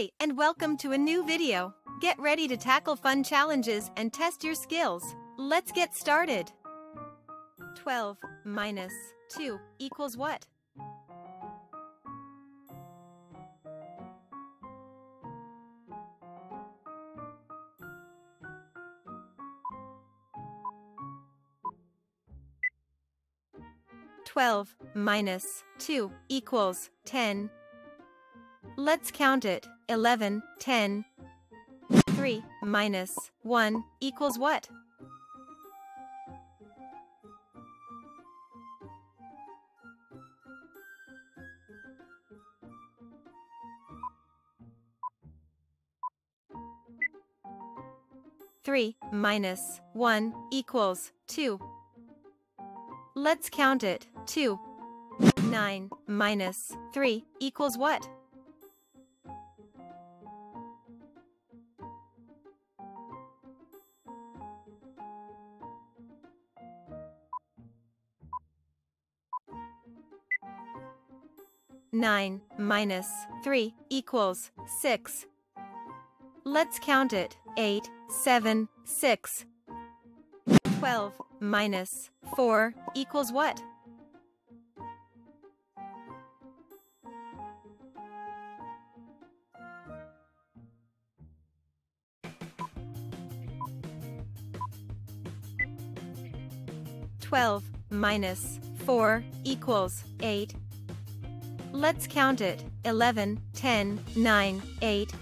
And welcome to a new video. Get ready to tackle fun challenges and test your skills. Let's get started. 12 minus 2 equals what? Twelve minus two equals ten. Let's count it. 11, 10. 3 minus 1 equals what? Three minus one equals two. Let's count it. Two. Nine minus three equals what? Nine minus three equals six. Let's count it. Eight, seven, six. Twelve minus four equals what? Twelve minus four equals eight. Let's count it. 11, 10, 9, 8.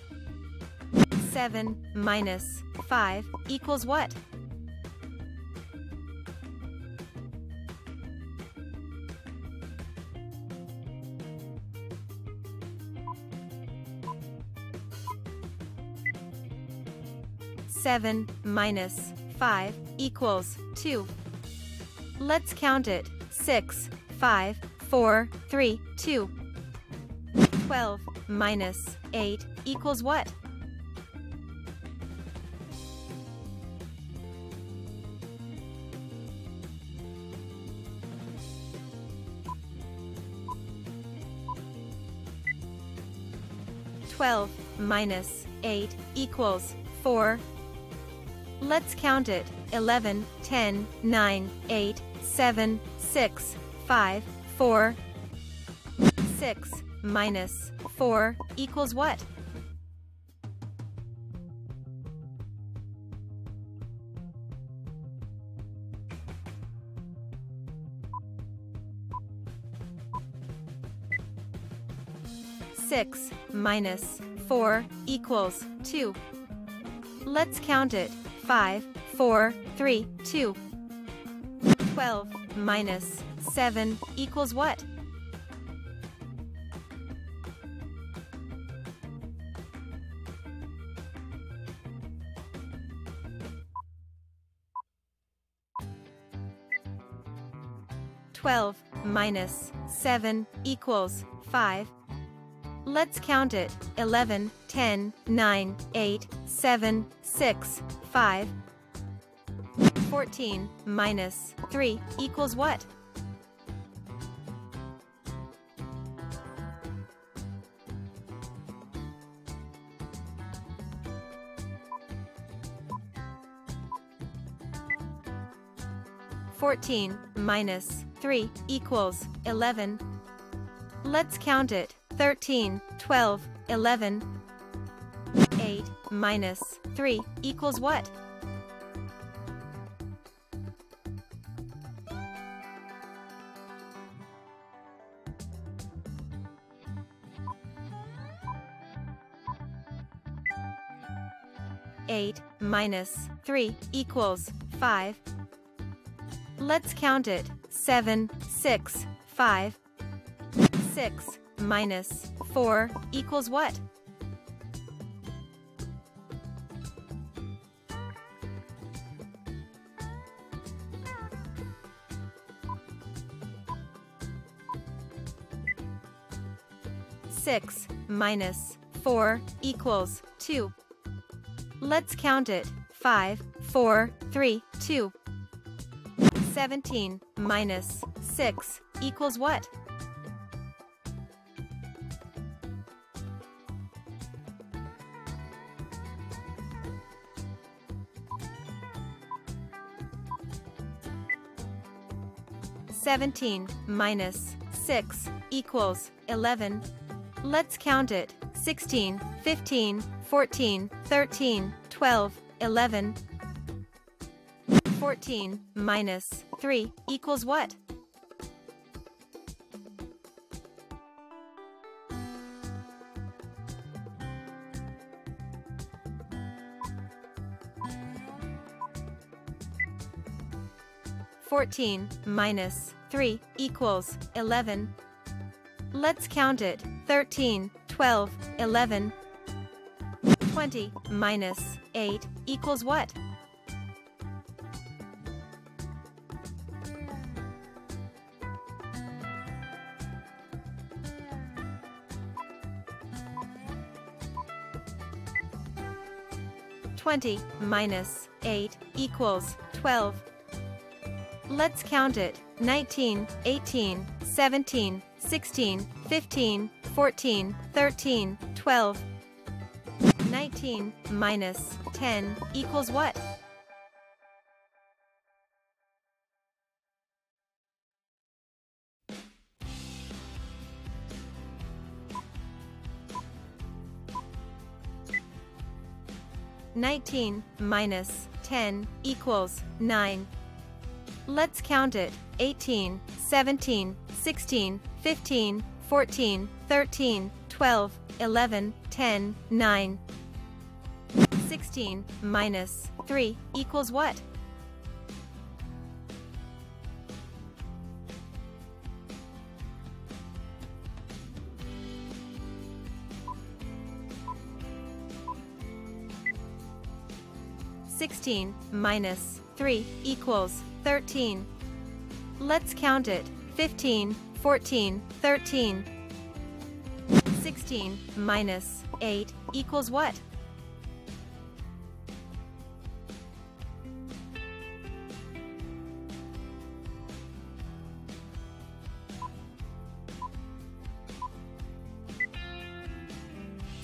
7 minus 5 equals what? Seven minus five equals two. Let's count it. Six, five, four, three, two. 12 minus 8 equals what? Twelve minus eight equals four. Let's count it. 11, 10, 9, 8, 7, 6, 5, 4, 6 minus 4 equals what? Six minus four equals two. Let's count it. Five, four, three, two. Twelve minus seven equals what? 12 minus 7 equals 5. Let's count it. 11, 10, 9, 8, 7, 6, 5. 14 minus 3 equals what? Fourteen minus 3 equals 11. Let's count it. 13, 12, 11. 8 minus 3 equals what? Eight minus three equals five. Let's count it. 7, 6, 5. 6 minus 4 equals what? Six minus four equals two. Let's count it. Five, four, three, two. 17 minus 6 equals what? Seventeen minus six equals eleven. Let's count it. 16, 15, 14, 13, 12, 11, 14 minus 3 equals what? Fourteen minus three equals eleven. Let's count it. Thirteen, twelve, eleven. Twenty minus eight equals what? Twenty minus eight equals twelve. Let's count it. 19, 18, 17, 16, 15, 14, 13, 12. 19 minus 10 equals what? Nineteen minus ten equals nine. Let's count it 18, 17, 16, 15, 14, 13, 12, 11, 10, 9. 16 minus 3 equals what? Sixteen minus three equals thirteen. Let's count it. Fifteen, fourteen, thirteen. Sixteen minus eight equals what?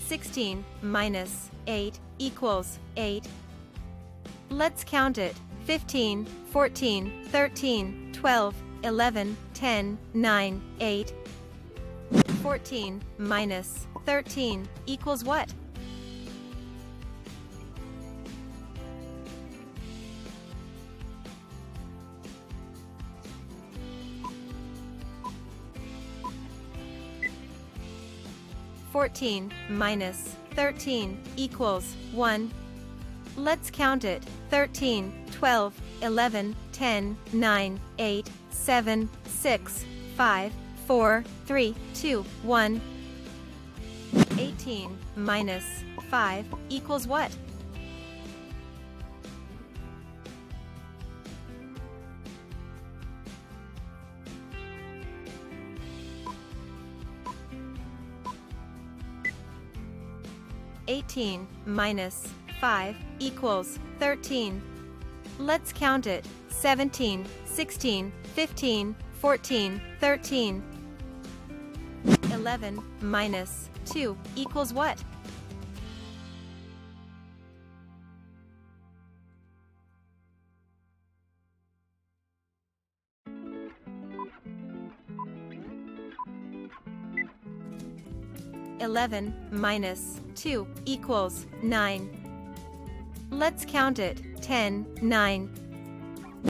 Sixteen minus eight equals eight. Let's count it. 15, 14, 13, 12, 11, 10, 9, 8. 14 minus 13 equals what? Fourteen minus thirteen equals one. Let's count it. 13, 12, 11, 10, 9, 8, 7, 6, 5, 4, 3, 2, 1. 18 minus 5 equals what? Eighteen minus 5 equals 13. Let's count it. 17, 16, 15, 14, 13. 11 minus 2 equals what? Eleven minus two equals nine. Let's count it. 10, 9,